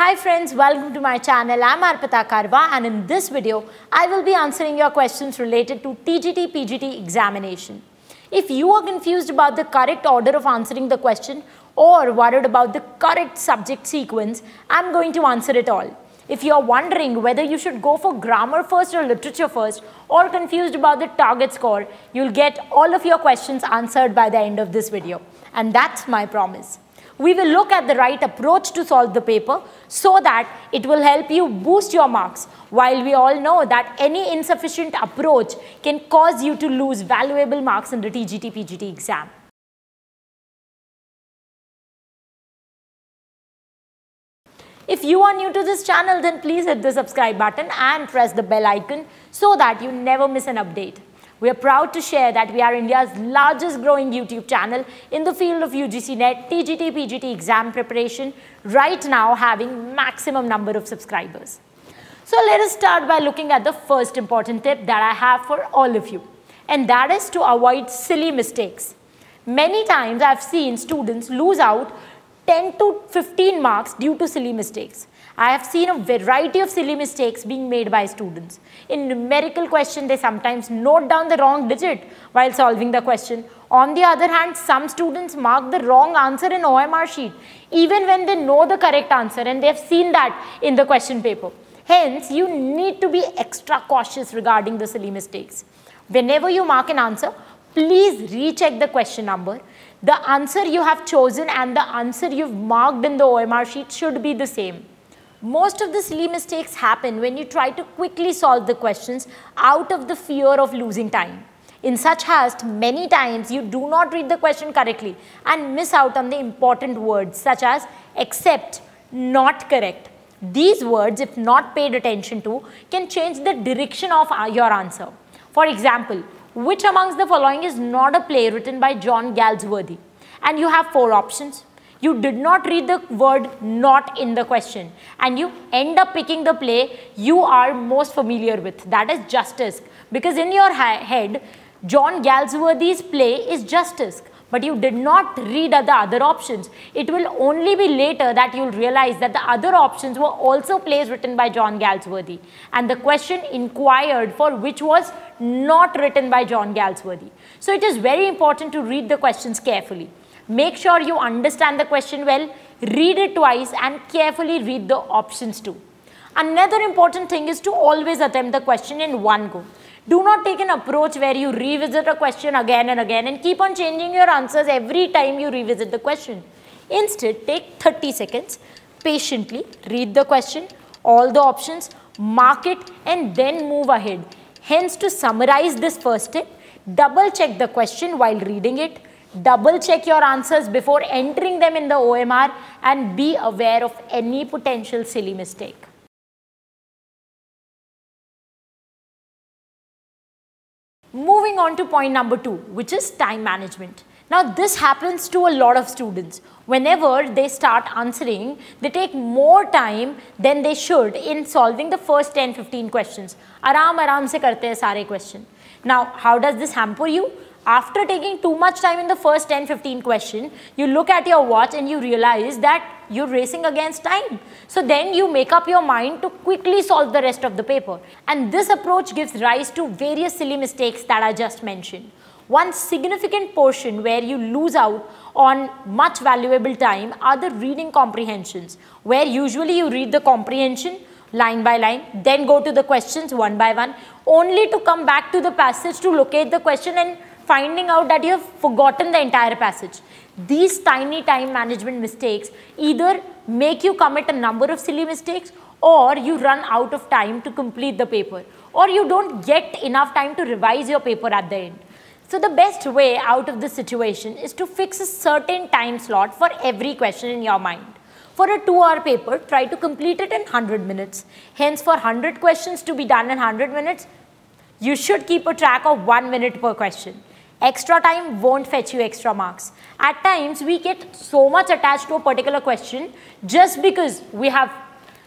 Hi friends, welcome to my channel. I'm Arpita Karwa and in this video, I will be answering your questions related to TGT PGT examination. If you are confused about the correct order of answering the question or worried about the correct subject sequence, I'm going to answer it all. If you are wondering whether you should go for grammar first or literature first or confused about the target score, you'll get all of your questions answered by the end of this video. And that's my promise. We will look at the right approach to solve the paper so that it will help you boost your marks. While we all know that any insufficient approach can cause you to lose valuable marks in the TGT PGT exam. If you are new to this channel, then please hit the subscribe button and press the bell icon so that you never miss an update. We are proud to share that we are India's largest growing YouTube channel in the field of UGC NET, TGT, PGT exam preparation, right now having maximum number of subscribers. So let us start by looking at the first important tip that I have for all of you, and that is to avoid silly mistakes. Many times I've seen students lose out 10 to 15 marks due to silly mistakes. I have seen a variety of silly mistakes being made by students. In numerical question, they sometimes note down the wrong digit while solving the question. On the other hand, some students mark the wrong answer in OMR sheet, even when they know the correct answer and they have seen that in the question paper. Hence, you need to be extra cautious regarding the silly mistakes. Whenever you mark an answer, please recheck the question number. The answer you have chosen and the answer you've marked in the OMR sheet should be the same. Most of the silly mistakes happen when you try to quickly solve the questions out of the fear of losing time. In such haste, many times you do not read the question correctly and miss out on the important words such as except, not correct. These words, if not paid attention to, can change the direction of uh, your answer. For example, which amongst the following is not a play written by John Galsworthy? And you have four options you did not read the word not in the question and you end up picking the play you are most familiar with that is Justice because in your head John Galsworthy's play is Justice but you did not read the other options. It will only be later that you'll realize that the other options were also plays written by John Galsworthy and the question inquired for which was not written by John Galsworthy. So it is very important to read the questions carefully. Make sure you understand the question well, read it twice and carefully read the options too. Another important thing is to always attempt the question in one go. Do not take an approach where you revisit a question again and again and keep on changing your answers every time you revisit the question. Instead, take 30 seconds, patiently read the question, all the options, mark it and then move ahead. Hence, to summarize this first tip, double check the question while reading it, double check your answers before entering them in the OMR and be aware of any potential silly mistake. Moving on to point number two, which is time management. Now this happens to a lot of students. Whenever they start answering, they take more time than they should in solving the first 10-15 questions. Aram aram se karte hai sare question. Now how does this hamper you? After taking too much time in the first 10 15 question you look at your watch and you realize that you're racing against time. So then you make up your mind to quickly solve the rest of the paper. And this approach gives rise to various silly mistakes that i just mentioned. One significant portion where you lose out on much valuable time are the reading comprehensions where usually you read the comprehension line by line, then go to the questions one by one, only to come back to the passage to locate the question and finding out that you have forgotten the entire passage. These tiny time management mistakes either make you commit a number of silly mistakes or you run out of time to complete the paper or you don't get enough time to revise your paper at the end. So the best way out of this situation is to fix a certain time slot for every question in your mind. For a 2 hour paper, try to complete it in 100 minutes. Hence for 100 questions to be done in 100 minutes, you should keep a track of 1 minute per question. Extra time won't fetch you extra marks. At times, we get so much attached to a particular question just because we have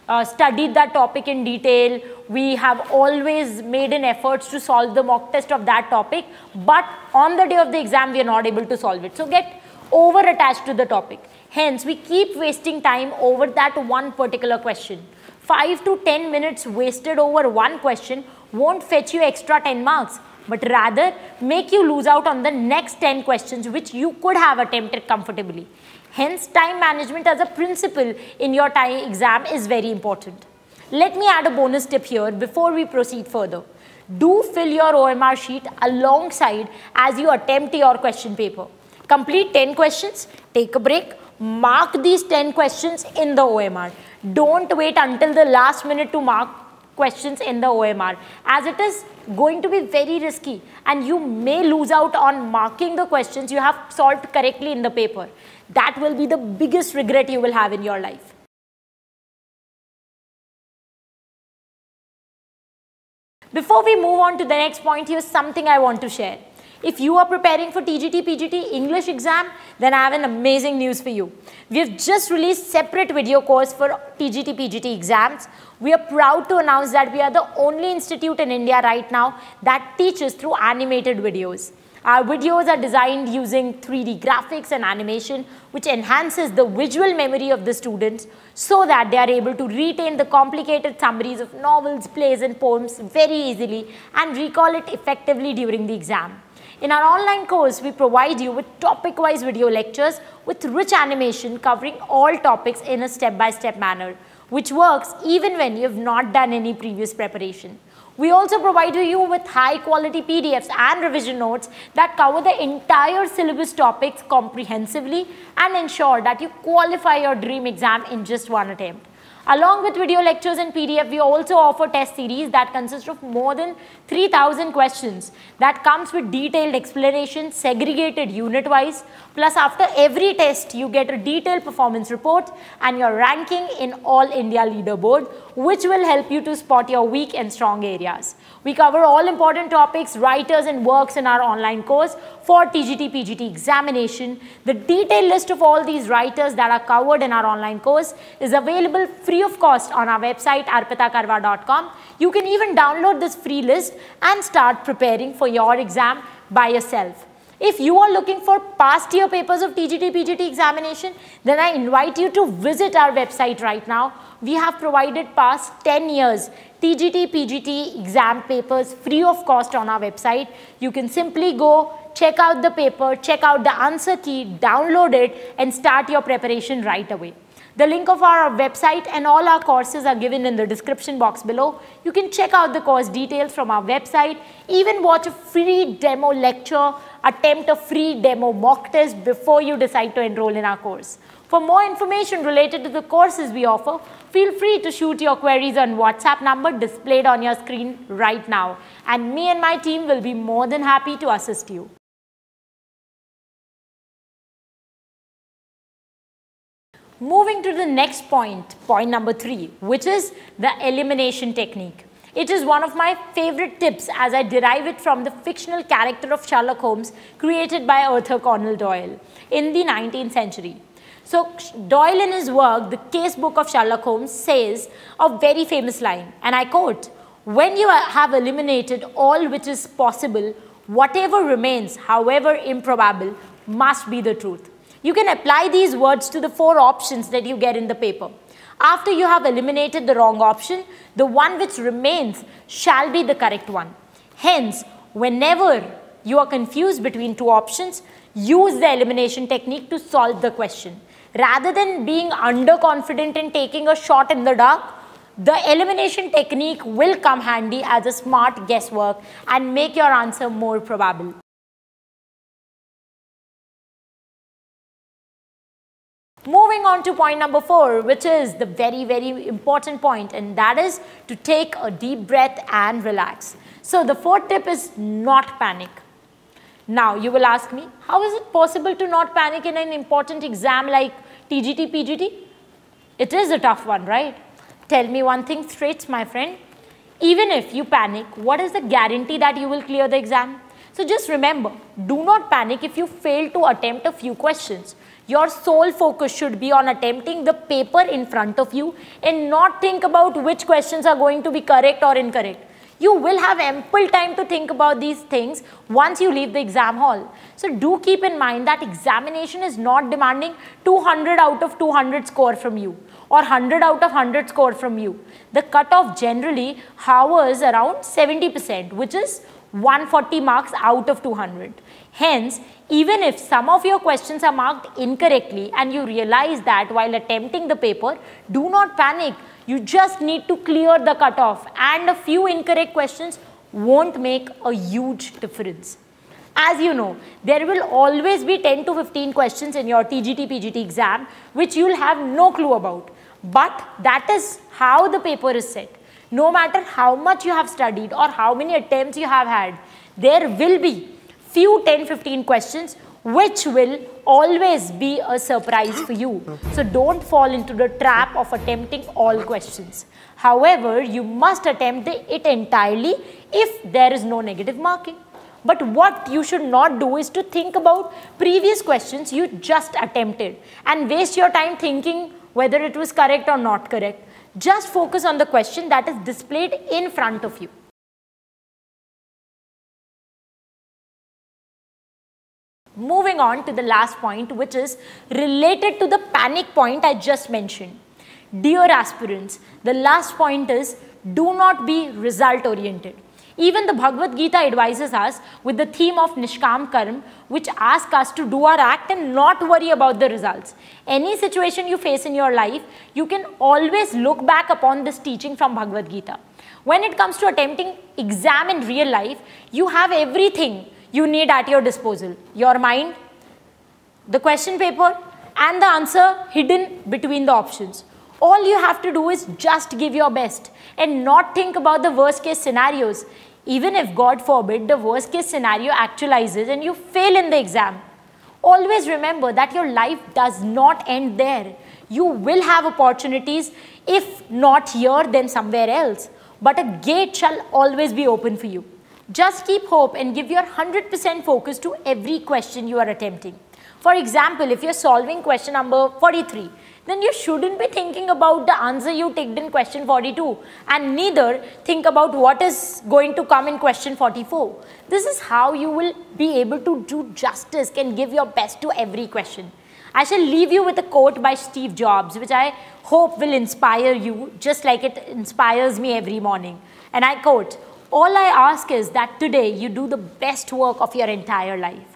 uh, studied that topic in detail, we have always made an efforts to solve the mock test of that topic, but on the day of the exam, we are not able to solve it. So get over attached to the topic. Hence, we keep wasting time over that one particular question. 5 to 10 minutes wasted over one question won't fetch you extra 10 marks, but rather make you lose out on the next 10 questions which you could have attempted comfortably. Hence, time management as a principle in your time exam is very important. Let me add a bonus tip here before we proceed further. Do fill your OMR sheet alongside as you attempt your question paper. Complete 10 questions, take a break, mark these 10 questions in the OMR. Don't wait until the last minute to mark questions in the OMR as it is going to be very risky and you may lose out on marking the questions you have solved correctly in the paper. That will be the biggest regret you will have in your life. Before we move on to the next point, here's something I want to share. If you are preparing for TGT PGT English exam, then I have an amazing news for you. We have just released separate video course for TGT PGT exams. We are proud to announce that we are the only institute in India right now that teaches through animated videos. Our videos are designed using 3D graphics and animation which enhances the visual memory of the students so that they are able to retain the complicated summaries of novels, plays and poems very easily and recall it effectively during the exam. In our online course, we provide you with topic-wise video lectures with rich animation covering all topics in a step-by-step -step manner, which works even when you have not done any previous preparation. We also provide you with high quality PDFs and revision notes that cover the entire syllabus topics comprehensively and ensure that you qualify your dream exam in just one attempt. Along with video lectures and PDF, we also offer test series that consist of more than 3000 questions that comes with detailed explanation, segregated unit-wise. Plus, after every test, you get a detailed performance report and your ranking in All India Leaderboard, which will help you to spot your weak and strong areas. We cover all important topics, writers and works in our online course for TGT PGT examination. The detailed list of all these writers that are covered in our online course is available free of cost on our website arpitakarwa.com. You can even download this free list and start preparing for your exam by yourself. If you are looking for past year papers of TGT PGT examination, then I invite you to visit our website right now. We have provided past 10 years TGT, PGT exam papers free of cost on our website. You can simply go, check out the paper, check out the answer key, download it and start your preparation right away. The link of our website and all our courses are given in the description box below. You can check out the course details from our website, even watch a free demo lecture, attempt a free demo mock test before you decide to enroll in our course. For more information related to the courses we offer, feel free to shoot your queries on WhatsApp number displayed on your screen right now. And me and my team will be more than happy to assist you. Moving to the next point, point number three, which is the elimination technique. It is one of my favorite tips as I derive it from the fictional character of Sherlock Holmes created by Arthur Conan Doyle in the 19th century. So Doyle in his work, The Case Book of Sherlock Holmes, says a very famous line, and I quote, when you have eliminated all which is possible, whatever remains, however improbable, must be the truth. You can apply these words to the four options that you get in the paper. After you have eliminated the wrong option, the one which remains shall be the correct one. Hence, whenever you are confused between two options, use the elimination technique to solve the question. Rather than being underconfident and taking a shot in the dark, the elimination technique will come handy as a smart guesswork and make your answer more probable. Moving on to point number four, which is the very, very important point, and that is to take a deep breath and relax. So the fourth tip is not panic. Now, you will ask me, how is it possible to not panic in an important exam like TGT, PGT? It is a tough one, right? Tell me one thing straight, my friend. Even if you panic, what is the guarantee that you will clear the exam? So just remember, do not panic if you fail to attempt a few questions. Your sole focus should be on attempting the paper in front of you and not think about which questions are going to be correct or incorrect. You will have ample time to think about these things once you leave the exam hall. So do keep in mind that examination is not demanding 200 out of 200 score from you or 100 out of 100 score from you. The cutoff generally hovers around 70% which is 140 marks out of 200. Hence, even if some of your questions are marked incorrectly and you realize that while attempting the paper, do not panic. You just need to clear the cutoff and a few incorrect questions won't make a huge difference. As you know, there will always be 10 to 15 questions in your TGT PGT exam which you'll have no clue about. But that is how the paper is set. No matter how much you have studied or how many attempts you have had, there will be few 10-15 questions which will always be a surprise for you. So don't fall into the trap of attempting all questions. However, you must attempt it entirely if there is no negative marking. But what you should not do is to think about previous questions you just attempted and waste your time thinking whether it was correct or not correct. Just focus on the question that is displayed in front of you. Moving on to the last point which is related to the panic point I just mentioned. Dear aspirants, the last point is do not be result oriented. Even the Bhagavad Gita advises us with the theme of Nishkam Karm, which asks us to do our act and not worry about the results. Any situation you face in your life, you can always look back upon this teaching from Bhagavad Gita. When it comes to attempting exam in real life, you have everything you need at your disposal. Your mind, the question paper and the answer hidden between the options. All you have to do is just give your best and not think about the worst case scenarios. Even if God forbid the worst case scenario actualizes and you fail in the exam, always remember that your life does not end there. You will have opportunities if not here then somewhere else. But a gate shall always be open for you. Just keep hope and give your 100% focus to every question you are attempting. For example, if you're solving question number 43, then you shouldn't be thinking about the answer you ticked in question 42 and neither think about what is going to come in question 44. This is how you will be able to do justice and give your best to every question. I shall leave you with a quote by Steve Jobs which I hope will inspire you just like it inspires me every morning. And I quote, all I ask is that today you do the best work of your entire life.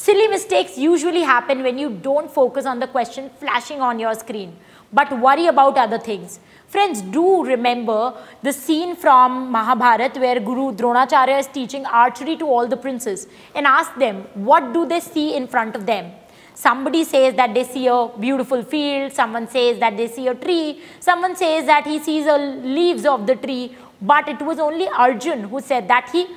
Silly mistakes usually happen when you don't focus on the question flashing on your screen, but worry about other things. Friends, do remember the scene from Mahabharata where Guru Dronacharya is teaching archery to all the princes and ask them what do they see in front of them. Somebody says that they see a beautiful field, someone says that they see a tree, someone says that he sees the leaves of the tree, but it was only Arjun who said that. He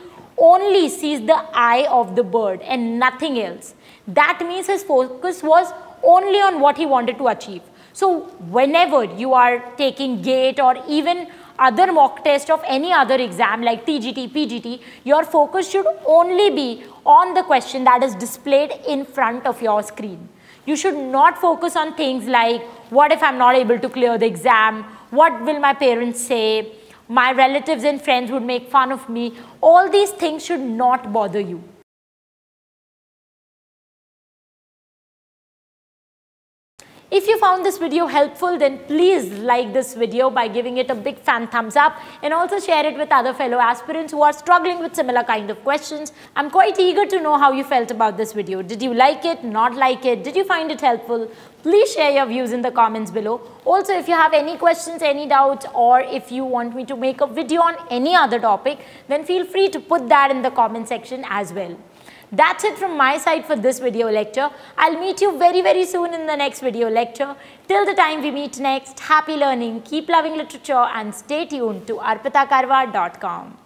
only sees the eye of the bird and nothing else. That means his focus was only on what he wanted to achieve. So whenever you are taking GATE or even other mock test of any other exam like TGT, PGT, your focus should only be on the question that is displayed in front of your screen. You should not focus on things like, what if I'm not able to clear the exam? What will my parents say? My relatives and friends would make fun of me. All these things should not bother you. If you found this video helpful, then please like this video by giving it a big fan thumbs up and also share it with other fellow aspirants who are struggling with similar kind of questions. I'm quite eager to know how you felt about this video. Did you like it, not like it? Did you find it helpful? Please share your views in the comments below. Also, if you have any questions, any doubts, or if you want me to make a video on any other topic, then feel free to put that in the comment section as well. That's it from my side for this video lecture. I'll meet you very very soon in the next video lecture. Till the time we meet next, happy learning, keep loving literature and stay tuned to arpitakarwa.com.